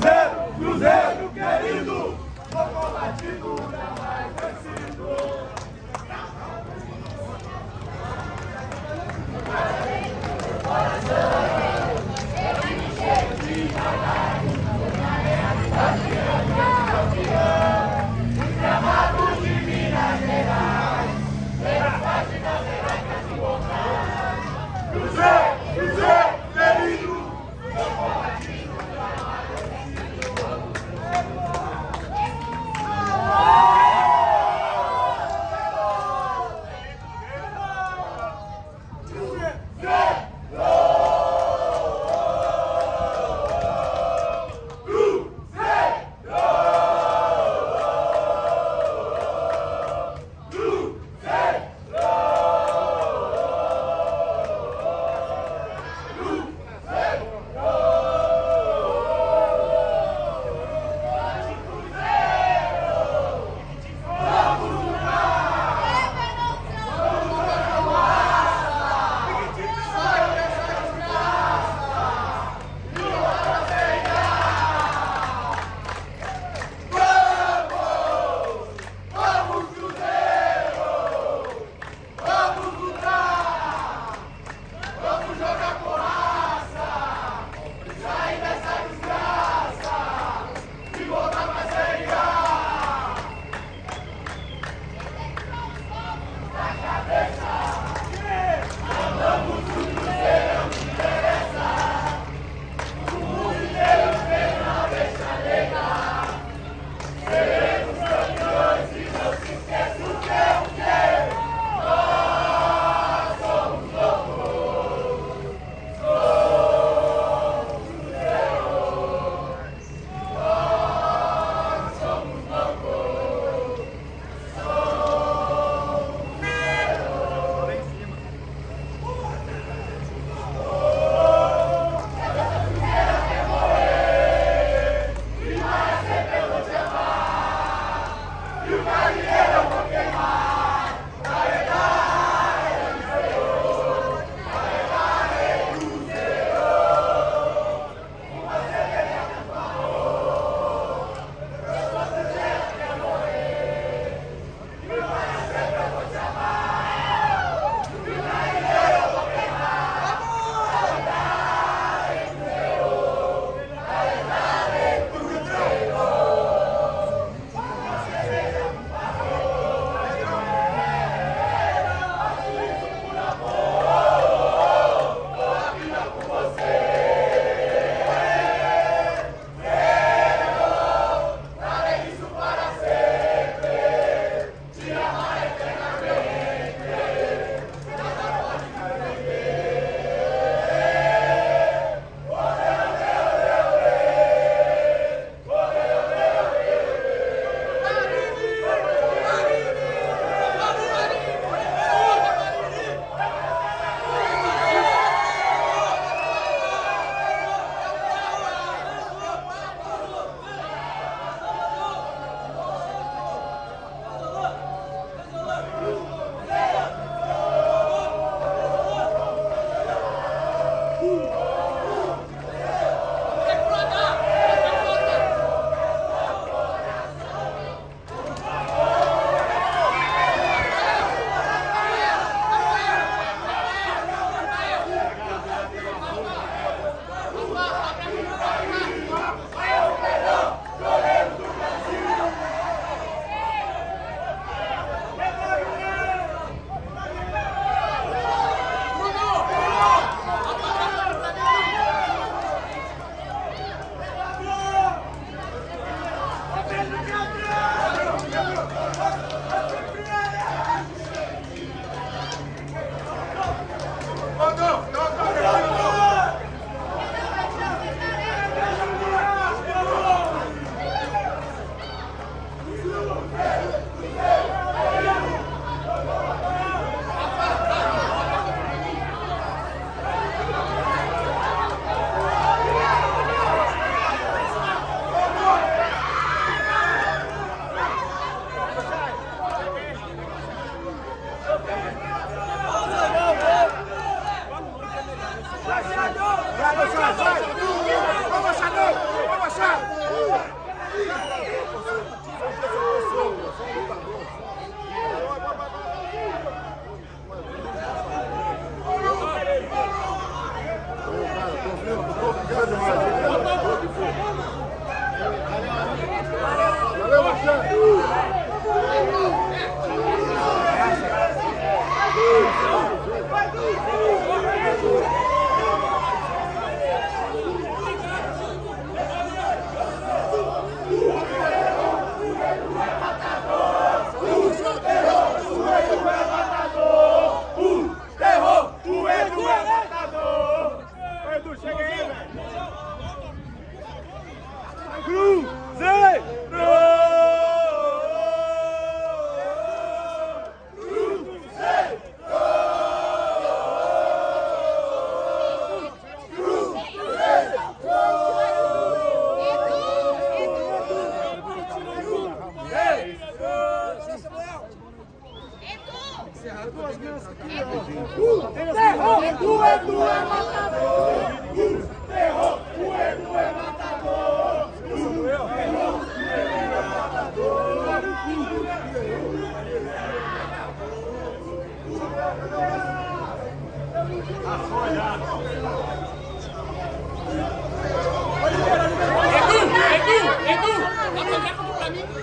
Cruzeiro, Hadi hadi. Terror, o Edu é matador! Terror, o Edu é matador! Terror, o Edu é matador! Edu, Edu, Edu,